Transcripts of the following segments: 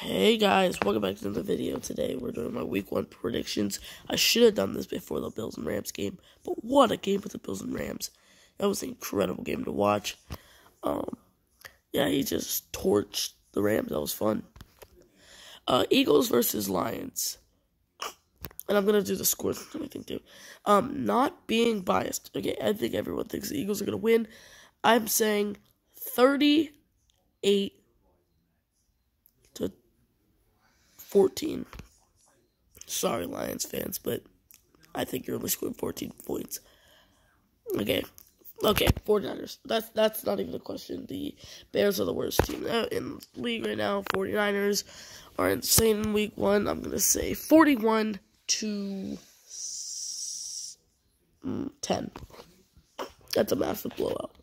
Hey guys, welcome back to another video. Today we're doing my week one predictions. I should have done this before the Bills and Rams game, but what a game with the Bills and Rams. That was an incredible game to watch. Um, yeah, he just torched the Rams. That was fun. Uh, Eagles versus Lions. And I'm gonna do the scores and everything too. Um, not being biased. Okay, I think everyone thinks the Eagles are gonna win. I'm saying 38 to 14. Sorry, Lions fans, but I think you're only scoring 14 points. Okay. Okay, 49ers. That's that's not even a question. The Bears are the worst team in the league right now. 49ers are insane in week one. I'm going to say 41 to mm, 10. That's a massive blowout.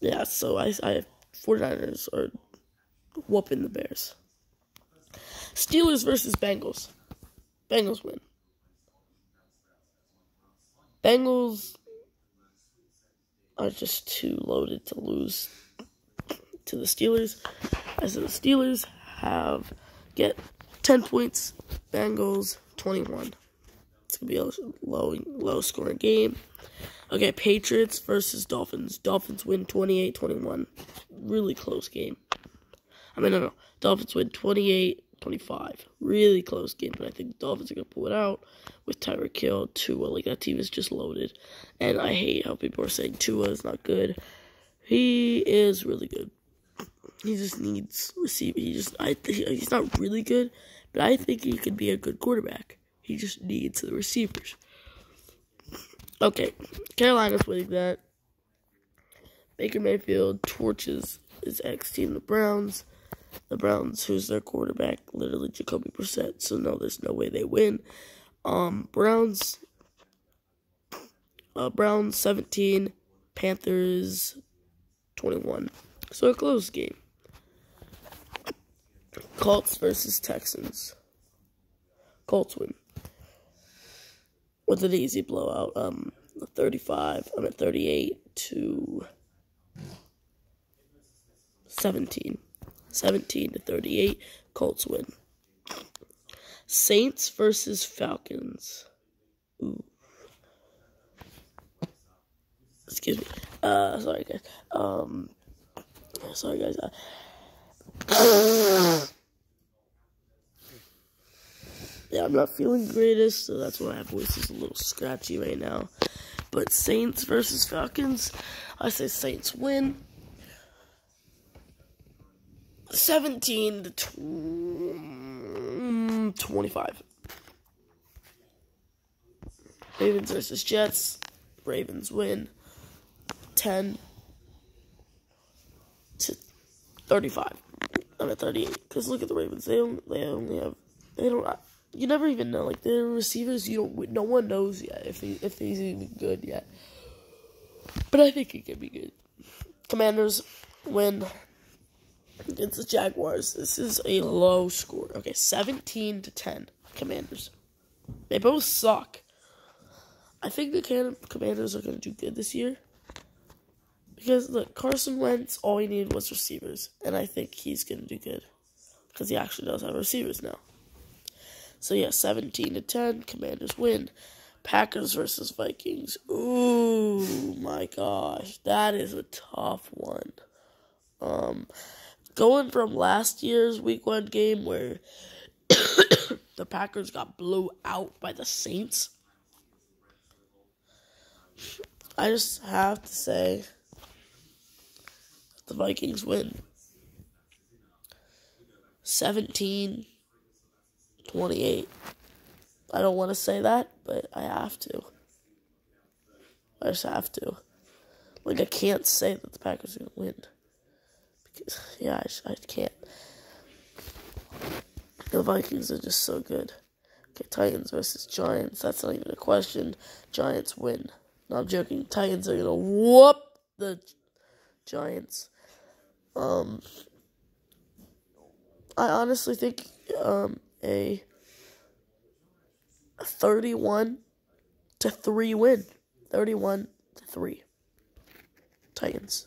Yeah, so I, I 49ers are whooping the Bears. Steelers versus Bengals. Bengals win. Bengals are just too loaded to lose to the Steelers. As the Steelers have get 10 points, Bengals 21. It's going to be a low low scoring game. Okay, Patriots versus Dolphins. Dolphins win 28-21. Really close game. I mean, no, no. Dolphins win 28 25. Really close game, but I think the Dolphins are going to pull it out with Tyreek Hill, Tua. Like, that team is just loaded. And I hate how people are saying Tua is not good. He is really good. He just needs receiving. He just, I think he's not really good, but I think he could be a good quarterback. He just needs the receivers. Okay, Carolina's winning that. Baker Mayfield torches his ex team, the Browns the Browns, who's their quarterback, literally Jacoby Brissett. So no, there's no way they win. Um, Browns, uh, Browns 17, Panthers 21. So a close game. Colts versus Texans. Colts win. With an easy blowout. Um, 35, I'm at 38 to 17. 17 to 38. Colts win. Saints versus Falcons. Ooh. Excuse me. Uh, sorry guys. Um, sorry guys. Uh, yeah, I'm not feeling greatest, so that's why my voice is a little scratchy right now. But Saints versus Falcons, I say Saints win. 17 to 25. Ravens versus Jets. Ravens win 10 to 35. I'm at 38. Because look at the Ravens. They only, they only have. They don't. You never even know. Like, their receivers, you don't. No one knows yet if, he, if he's even good yet. But I think he can be good. Commanders win against the Jaguars. This is a low score. Okay, 17 to 10. Commanders. They both suck. I think the can- Commanders are going to do good this year. Because, look, Carson Wentz, all he needed was receivers. And I think he's going to do good. Because he actually does have receivers now. So, yeah, 17 to 10. Commanders win. Packers versus Vikings. Ooh, my gosh. That is a tough one. Um, going from last year's week one game where the Packers got blew out by the Saints, I just have to say the Vikings win 17 28. I don't want to say that, but I have to. I just have to. Like, I can't say that the Packers are going to win yeah, I, I can't. The Vikings are just so good. Okay, Titans versus Giants. That's not even a question. Giants win. No, I'm joking. Titans are gonna whoop the Giants. Um, I honestly think um a, 31 to 3 win. 31 to 3. Titans.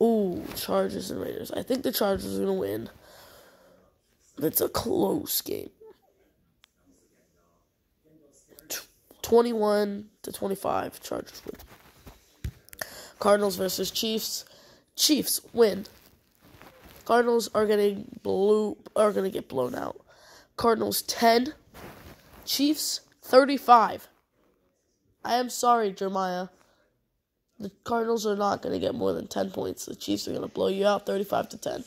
Ooh, Chargers and Raiders. I think the Chargers are going to win It's a close game. 21 to 25, Chargers win. Cardinals versus Chiefs. Chiefs win. Cardinals are getting blue are gonna get blown out. Cardinals 10, Chiefs 35. I am sorry, Jeremiah. The Cardinals are not gonna get more than 10 points. The Chiefs are gonna blow you out 35 to 10.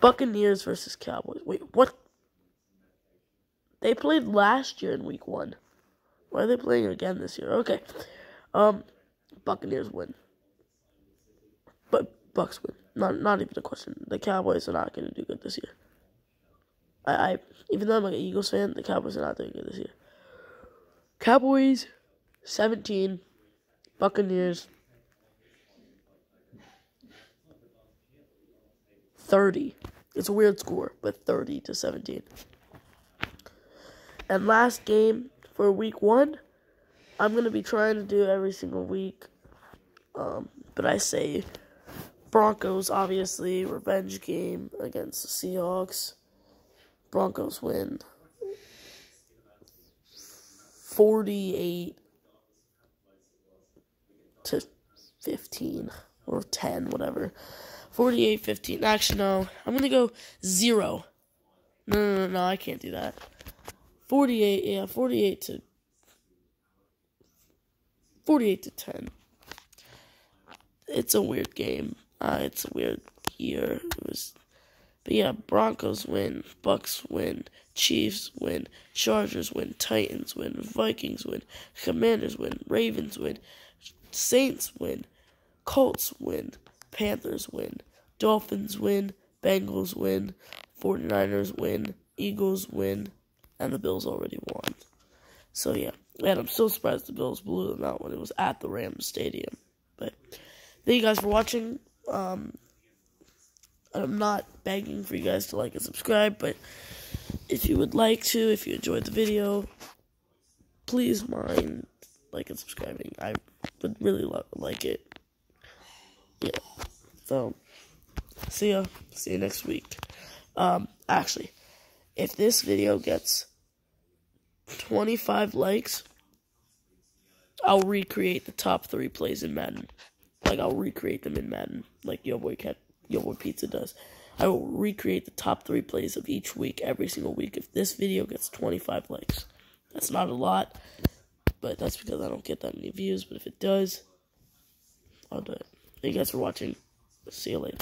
Buccaneers versus Cowboys. Wait, what? They played last year in week one. Why are they playing again this year? Okay. Um, Buccaneers win. But Bucks win. Not not even a question. The Cowboys are not going to do good this year. I, I even though I'm like an Eagles fan, the Cowboys are not doing good this year. Cowboys, seventeen. Buccaneers, thirty. It's a weird score, but 30 to 17. And last game for week one, I'm going to be trying to do every single week. Um, but I say Broncos, obviously, revenge game against the Seahawks. Broncos win 48 to 15 or 10, whatever. 48 15. Actually, no. I'm going to go 0. No, no, no, no, I can't do that. 48, yeah, 48 to 48 to 10. It's a weird game. Uh, it's a weird year. It was but yeah, Broncos win, Bucks win, Chiefs win, Chargers win, Titans win, Vikings win, Commanders win, Ravens win, Saints win, Colts win, Panthers win, Dolphins win, Bengals win, 49ers win, Eagles win, and the Bills already won. So yeah, and I'm so surprised the Bills blew them out when it was at the Rams Stadium. But thank you guys for watching. Um, I'm not begging for you guys to like and subscribe, but if you would like to, if you enjoyed the video, please mind like and subscribing. I would really like it. Yeah. So, see ya. See you next week. Um, actually, if this video gets 25 likes, I'll recreate the top three plays in Madden. Like, I'll recreate them in Madden, like Yo Boy Cat Yo Boy Pizza does. I will recreate the top three plays of each week every single week if this video gets 25 likes. That's not a lot, but that's because I don't get that many views. But if it does, I'll do it. Thank you guys for watching. See you later.